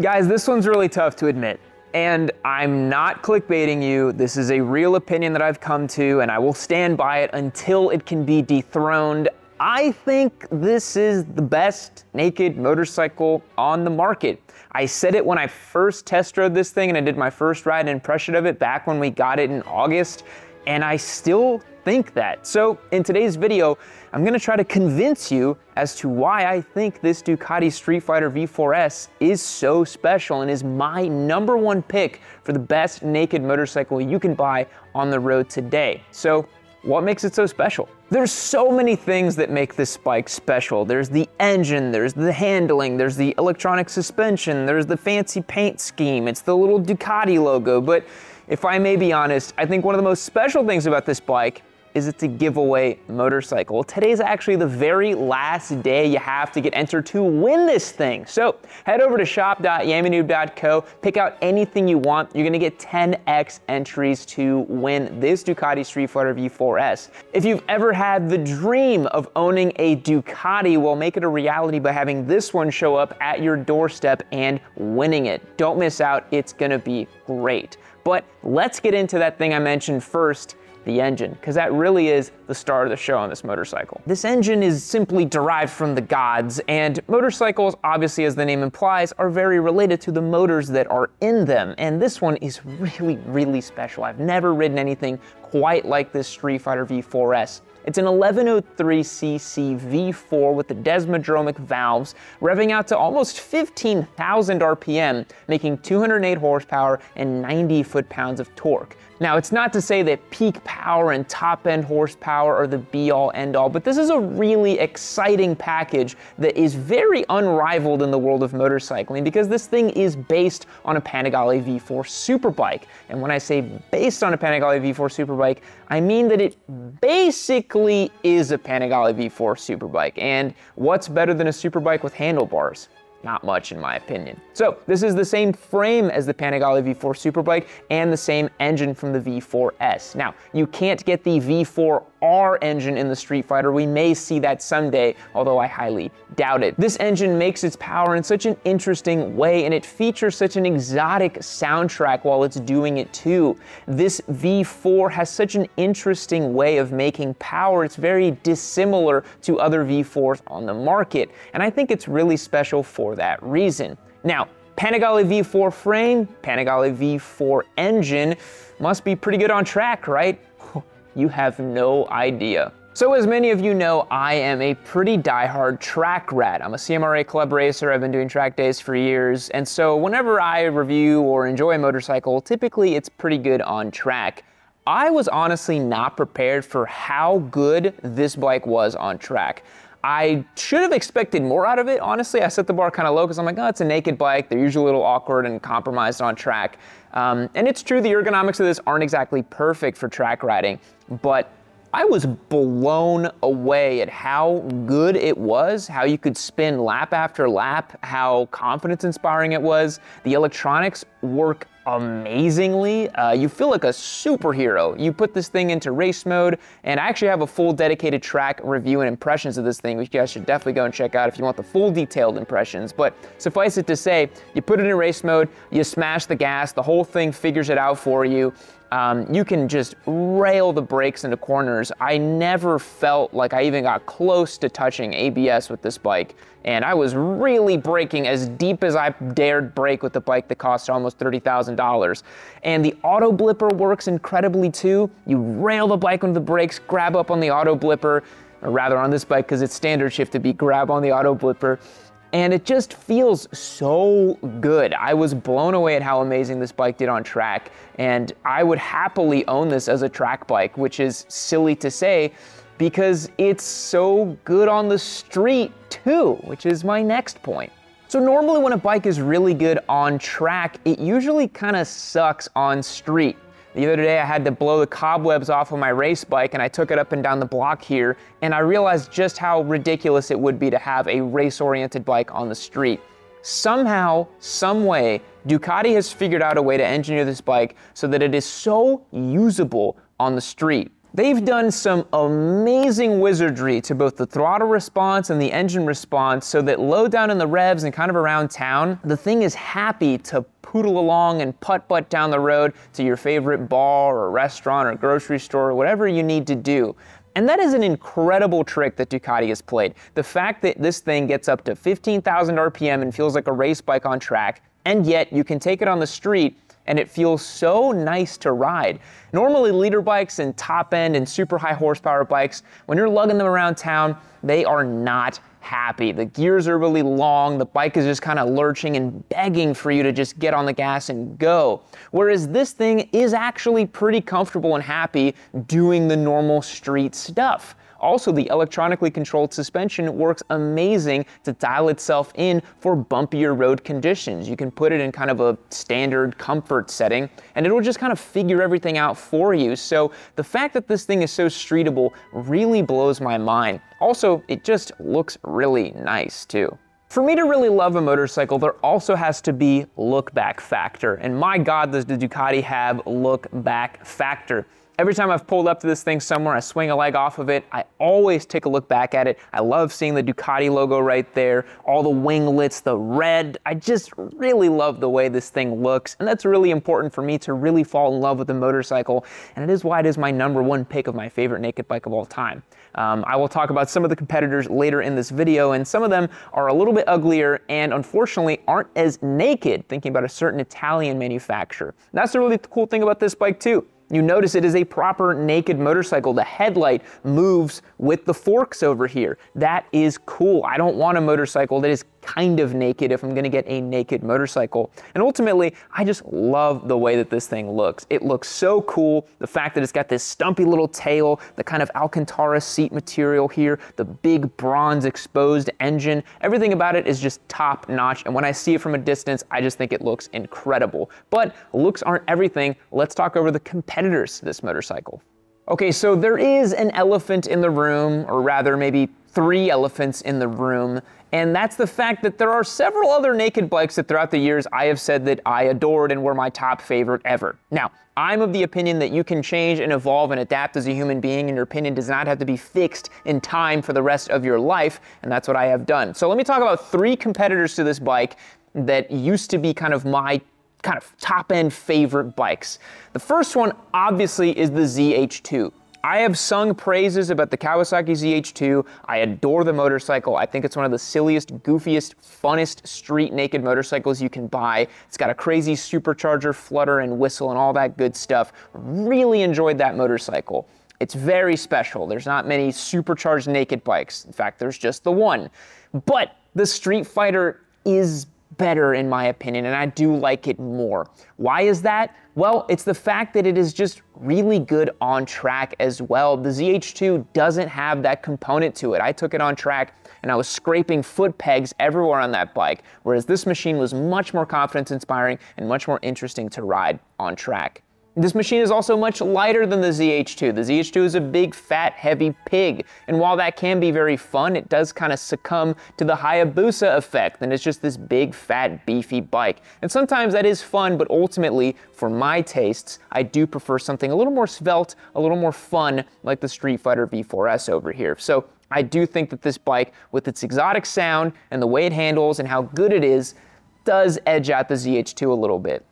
Guys, this one's really tough to admit. And I'm not clickbaiting you. This is a real opinion that I've come to, and I will stand by it until it can be dethroned. I think this is the best naked motorcycle on the market. I said it when I first test rode this thing and I did my first ride and impression of it back when we got it in August, and I still think that. So in today's video, I'm gonna try to convince you as to why I think this Ducati Street Fighter V4S is so special and is my number one pick for the best naked motorcycle you can buy on the road today. So what makes it so special? There's so many things that make this bike special. There's the engine, there's the handling, there's the electronic suspension, there's the fancy paint scheme, it's the little Ducati logo, but if I may be honest, I think one of the most special things about this bike is it's a giveaway motorcycle. Today's actually the very last day you have to get entered to win this thing. So head over to shop.yammienoob.co, pick out anything you want. You're gonna get 10x entries to win this Ducati Street Fighter V4S. If you've ever had the dream of owning a Ducati, well, make it a reality by having this one show up at your doorstep and winning it. Don't miss out, it's gonna be great. But let's get into that thing I mentioned first, the engine, because that really is the star of the show on this motorcycle. This engine is simply derived from the gods, and motorcycles, obviously as the name implies, are very related to the motors that are in them, and this one is really, really special. I've never ridden anything quite like this Street Fighter V4S. It's an 1103cc V4 with the Desmodromic valves, revving out to almost 15,000 RPM, making 208 horsepower and 90 foot-pounds of torque. Now, it's not to say that peak power and top end horsepower are the be all end all, but this is a really exciting package that is very unrivaled in the world of motorcycling because this thing is based on a Panigale V4 Superbike. And when I say based on a Panigale V4 Superbike, I mean that it basically is a Panigale V4 Superbike. And what's better than a Superbike with handlebars? Not much in my opinion. So this is the same frame as the Panigale V4 Superbike and the same engine from the V4S. Now, you can't get the V4 R engine in the Street Fighter. We may see that someday, although I highly doubt it. This engine makes its power in such an interesting way and it features such an exotic soundtrack while it's doing it too. This V4 has such an interesting way of making power. It's very dissimilar to other V4s on the market. And I think it's really special for that reason. Now, Panigale V4 frame, Panigale V4 engine must be pretty good on track, right? you have no idea. So as many of you know, I am a pretty die-hard track rat. I'm a CMRA club racer, I've been doing track days for years, and so whenever I review or enjoy a motorcycle, typically it's pretty good on track. I was honestly not prepared for how good this bike was on track. I should have expected more out of it. Honestly, I set the bar kind of low because I'm like, oh, it's a naked bike. They're usually a little awkward and compromised on track. Um, and it's true, the ergonomics of this aren't exactly perfect for track riding, but I was blown away at how good it was, how you could spin lap after lap, how confidence inspiring it was. The electronics work amazingly. Uh, you feel like a superhero. You put this thing into race mode, and I actually have a full dedicated track review and impressions of this thing, which you guys should definitely go and check out if you want the full detailed impressions. But suffice it to say, you put it in race mode, you smash the gas, the whole thing figures it out for you. Um, you can just rail the brakes into corners. I never felt like I even got close to touching ABS with this bike, and I was really braking as deep as I dared brake with the bike that cost almost $30,000. And the auto blipper works incredibly too. You rail the bike into the brakes, grab up on the auto blipper, or rather on this bike because it's standard shift to be grab on the auto blipper, and it just feels so good. I was blown away at how amazing this bike did on track, and I would happily own this as a track bike, which is silly to say because it's so good on the street too, which is my next point. So normally when a bike is really good on track, it usually kind of sucks on street. The other day I had to blow the cobwebs off of my race bike and I took it up and down the block here and I realized just how ridiculous it would be to have a race-oriented bike on the street. Somehow, some way, Ducati has figured out a way to engineer this bike so that it is so usable on the street. They've done some amazing wizardry to both the throttle response and the engine response so that low down in the revs and kind of around town, the thing is happy to poodle along and putt putt down the road to your favorite bar or restaurant or grocery store or whatever you need to do. And that is an incredible trick that Ducati has played. The fact that this thing gets up to 15,000 RPM and feels like a race bike on track, and yet you can take it on the street and it feels so nice to ride. Normally, liter bikes and top end and super high horsepower bikes, when you're lugging them around town, they are not happy. The gears are really long, the bike is just kind of lurching and begging for you to just get on the gas and go. Whereas this thing is actually pretty comfortable and happy doing the normal street stuff. Also, the electronically controlled suspension works amazing to dial itself in for bumpier road conditions. You can put it in kind of a standard comfort setting and it'll just kind of figure everything out for you. So the fact that this thing is so streetable really blows my mind. Also, it just looks really nice too. For me to really love a motorcycle, there also has to be look back factor. And my God, does the Ducati have look back factor. Every time I've pulled up to this thing somewhere, I swing a leg off of it, I always take a look back at it. I love seeing the Ducati logo right there, all the winglets, the red. I just really love the way this thing looks, and that's really important for me to really fall in love with the motorcycle, and it is why it is my number one pick of my favorite naked bike of all time. Um, I will talk about some of the competitors later in this video, and some of them are a little bit uglier and unfortunately aren't as naked, thinking about a certain Italian manufacturer. That's the really cool thing about this bike too. You notice it is a proper naked motorcycle. The headlight moves with the forks over here. That is cool. I don't want a motorcycle that is kind of naked if I'm gonna get a naked motorcycle. And ultimately, I just love the way that this thing looks. It looks so cool. The fact that it's got this stumpy little tail, the kind of Alcantara seat material here, the big bronze exposed engine, everything about it is just top notch. And when I see it from a distance, I just think it looks incredible. But looks aren't everything. Let's talk over the competitors to this motorcycle. Okay, so there is an elephant in the room, or rather maybe three elephants in the room, and that's the fact that there are several other naked bikes that throughout the years I have said that I adored and were my top favorite ever. Now, I'm of the opinion that you can change and evolve and adapt as a human being, and your opinion does not have to be fixed in time for the rest of your life, and that's what I have done. So let me talk about three competitors to this bike that used to be kind of my kind of top end favorite bikes. The first one obviously is the ZH2. I have sung praises about the Kawasaki ZH2. I adore the motorcycle. I think it's one of the silliest, goofiest, funnest street naked motorcycles you can buy. It's got a crazy supercharger, flutter, and whistle, and all that good stuff. Really enjoyed that motorcycle. It's very special. There's not many supercharged naked bikes. In fact, there's just the one. But the Street Fighter is better in my opinion, and I do like it more. Why is that? Well, it's the fact that it is just really good on track as well. The ZH2 doesn't have that component to it. I took it on track and I was scraping foot pegs everywhere on that bike, whereas this machine was much more confidence inspiring and much more interesting to ride on track. This machine is also much lighter than the ZH2. The ZH2 is a big, fat, heavy pig. And while that can be very fun, it does kind of succumb to the Hayabusa effect. And it's just this big, fat, beefy bike. And sometimes that is fun, but ultimately, for my tastes, I do prefer something a little more svelte, a little more fun, like the Street Fighter V4S over here. So I do think that this bike, with its exotic sound and the way it handles and how good it is, does edge out the ZH2 a little bit.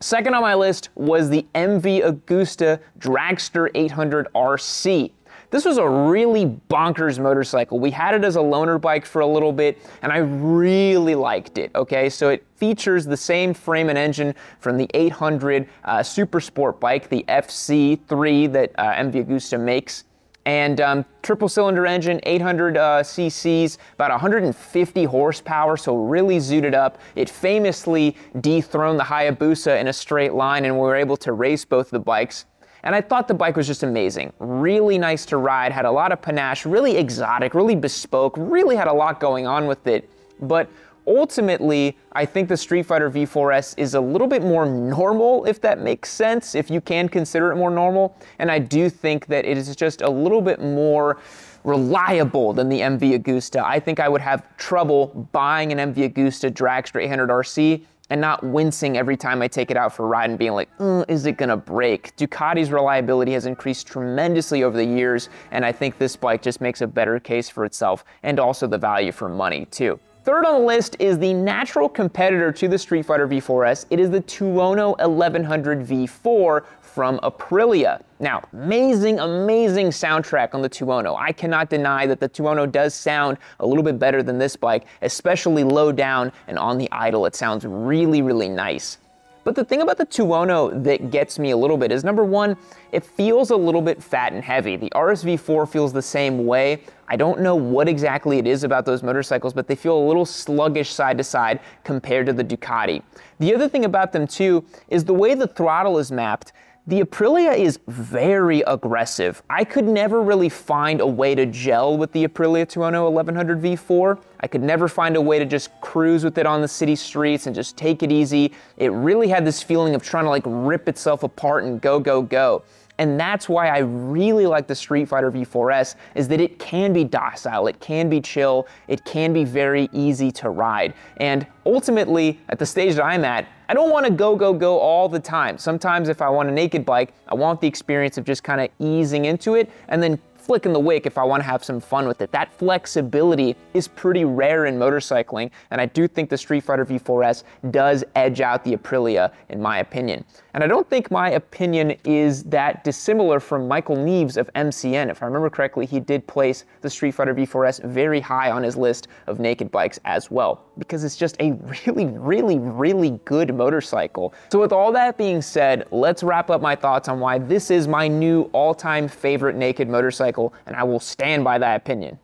Second on my list was the MV Agusta Dragster 800 RC. This was a really bonkers motorcycle. We had it as a loaner bike for a little bit, and I really liked it, okay? So it features the same frame and engine from the 800 uh, Super Sport bike, the FC3 that uh, MV Agusta makes and um, triple cylinder engine, 800 uh, cc's, about 150 horsepower, so really zooted up. It famously dethroned the Hayabusa in a straight line, and we were able to race both the bikes. And I thought the bike was just amazing. Really nice to ride, had a lot of panache, really exotic, really bespoke, really had a lot going on with it. But ultimately, I think the Street Fighter V4S is a little bit more normal, if that makes sense, if you can consider it more normal. And I do think that it is just a little bit more reliable than the MV Agusta. I think I would have trouble buying an MV Agusta Dragster 800 RC and not wincing every time I take it out for a ride and being like, mm, is it gonna break? Ducati's reliability has increased tremendously over the years, and I think this bike just makes a better case for itself and also the value for money too. Third on the list is the natural competitor to the Street Fighter V4S. It is the Tuono 1100 V4 from Aprilia. Now, amazing, amazing soundtrack on the Tuono. I cannot deny that the Tuono does sound a little bit better than this bike, especially low down and on the idle. It sounds really, really nice. But the thing about the Tuono oh that gets me a little bit is number one, it feels a little bit fat and heavy. The RSV4 feels the same way. I don't know what exactly it is about those motorcycles, but they feel a little sluggish side to side compared to the Ducati. The other thing about them too is the way the throttle is mapped. The Aprilia is very aggressive. I could never really find a way to gel with the Aprilia Tuono 1100 V4. I could never find a way to just cruise with it on the city streets and just take it easy. It really had this feeling of trying to like rip itself apart and go, go, go. And that's why I really like the Street Fighter V4S is that it can be docile, it can be chill, it can be very easy to ride. And ultimately, at the stage that I'm at, I don't want to go, go, go all the time. Sometimes if I want a naked bike, I want the experience of just kind of easing into it and then flicking the wick if I want to have some fun with it. That flexibility is pretty rare in motorcycling, and I do think the Street Fighter V4S does edge out the Aprilia, in my opinion. And I don't think my opinion is that dissimilar from Michael Neeves of MCN. If I remember correctly, he did place the Street Fighter V4S very high on his list of naked bikes as well, because it's just a really, really, really good motorcycle. So with all that being said, let's wrap up my thoughts on why this is my new all-time favorite naked motorcycle, and I will stand by that opinion.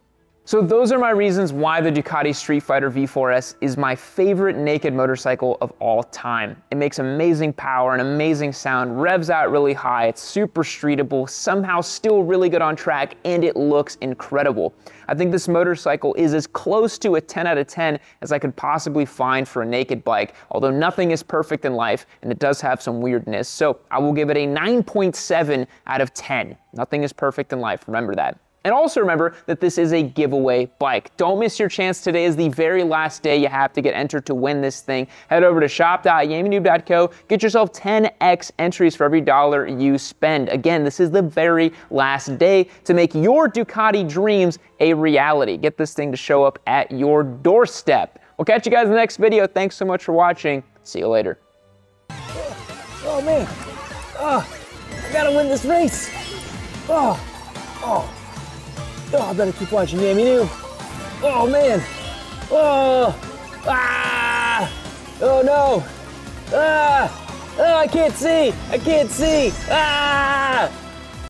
So those are my reasons why the Ducati Street Fighter V4S is my favorite naked motorcycle of all time. It makes amazing power and amazing sound, revs out really high, it's super streetable, somehow still really good on track, and it looks incredible. I think this motorcycle is as close to a 10 out of 10 as I could possibly find for a naked bike, although nothing is perfect in life and it does have some weirdness. So I will give it a 9.7 out of 10. Nothing is perfect in life, remember that. And also remember that this is a giveaway bike. Don't miss your chance. Today is the very last day you have to get entered to win this thing. Head over to shop.yammienoob.co. Get yourself 10x entries for every dollar you spend. Again, this is the very last day to make your Ducati dreams a reality. Get this thing to show up at your doorstep. We'll catch you guys in the next video. Thanks so much for watching. See you later. Oh, man. Oh, I gotta win this race. Ah, oh, oh. Oh, I better keep watching Yammie Noob. Oh, man. Oh, ah. Oh, no. Ah. Oh, I can't see. I can't see. Ah.